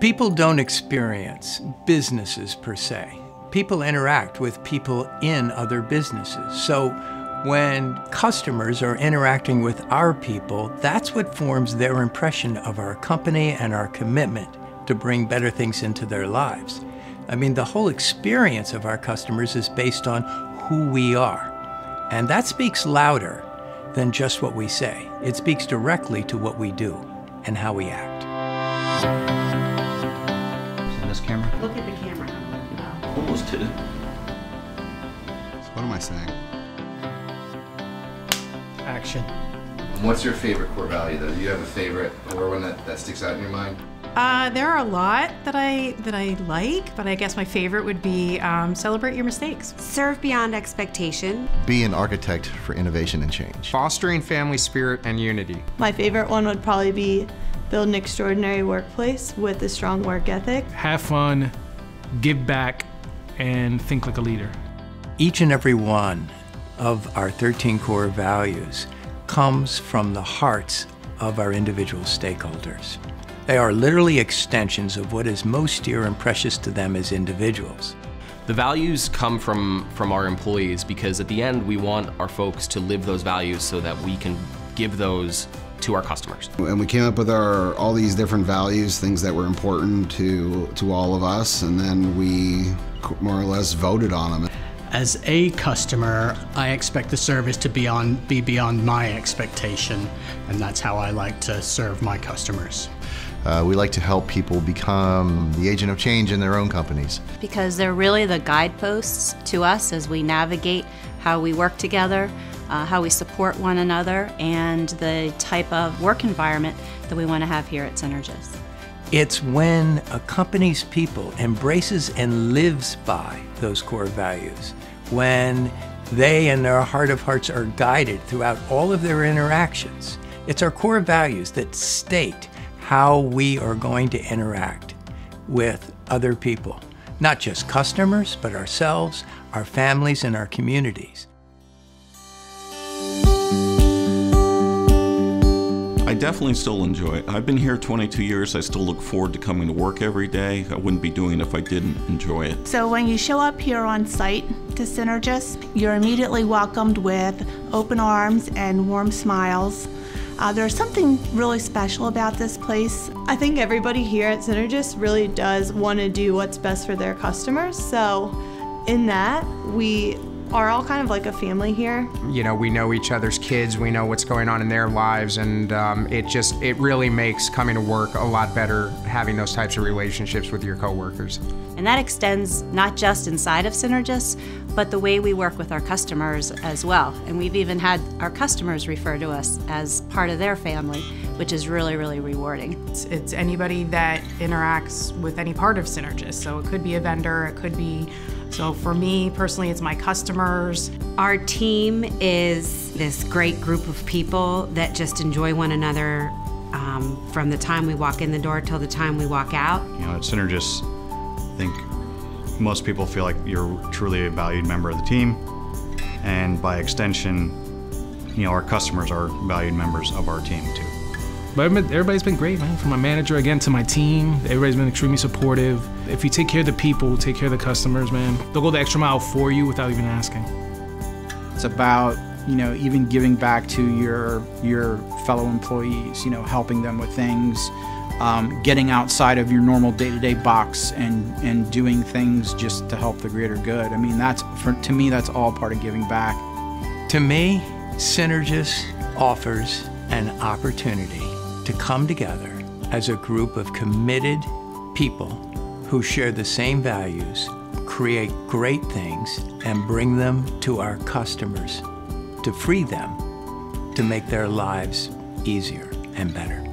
People don't experience businesses per se. People interact with people in other businesses. So when customers are interacting with our people, that's what forms their impression of our company and our commitment to bring better things into their lives. I mean, the whole experience of our customers is based on who we are. And that speaks louder than just what we say. It speaks directly to what we do and how we act. Look at the camera. Almost hit it. So what am I saying? Action. What's your favorite core value though? Do you have a favorite or one that, that sticks out in your mind? Uh, there are a lot that I that I like, but I guess my favorite would be um, celebrate your mistakes. Serve beyond expectation. Be an architect for innovation and change. Fostering family spirit and unity. My favorite one would probably be build an extraordinary workplace with a strong work ethic. Have fun, give back, and think like a leader. Each and every one of our 13 core values comes from the hearts of our individual stakeholders. They are literally extensions of what is most dear and precious to them as individuals. The values come from, from our employees because at the end we want our folks to live those values so that we can give those to our customers. And we came up with our all these different values, things that were important to to all of us, and then we more or less voted on them. As a customer, I expect the service to be on be beyond my expectation, and that's how I like to serve my customers. Uh, we like to help people become the agent of change in their own companies. Because they're really the guideposts to us as we navigate how we work together, uh, how we support one another, and the type of work environment that we want to have here at Synergis. It's when a company's people embraces and lives by those core values, when they in their heart of hearts are guided throughout all of their interactions. It's our core values that state how we are going to interact with other people, not just customers, but ourselves, our families, and our communities. Definitely still enjoy it. I've been here 22 years. I still look forward to coming to work every day. I wouldn't be doing it if I didn't enjoy it. So when you show up here on site to Synergis, you're immediately welcomed with open arms and warm smiles. Uh, there's something really special about this place. I think everybody here at Synergis really does want to do what's best for their customers. So in that, we are all kind of like a family here. You know, we know each other's kids, we know what's going on in their lives, and um, it just, it really makes coming to work a lot better having those types of relationships with your coworkers. And that extends not just inside of Synergis, but the way we work with our customers as well. And we've even had our customers refer to us as part of their family, which is really, really rewarding. It's, it's anybody that interacts with any part of Synergis. So it could be a vendor, it could be so for me personally, it's my customers. Our team is this great group of people that just enjoy one another um, from the time we walk in the door till the time we walk out. You know, at Synergis, I think most people feel like you're truly a valued member of the team, and by extension, you know, our customers are valued members of our team too. But everybody's been great, man. From my manager again to my team, everybody's been extremely supportive. If you take care of the people, take care of the customers, man, they'll go the extra mile for you without even asking. It's about you know even giving back to your your fellow employees, you know, helping them with things, um, getting outside of your normal day-to-day box and and doing things just to help the greater good. I mean, that's for to me that's all part of giving back. To me, Synergis offers an opportunity to come together as a group of committed people who share the same values, create great things, and bring them to our customers to free them to make their lives easier and better.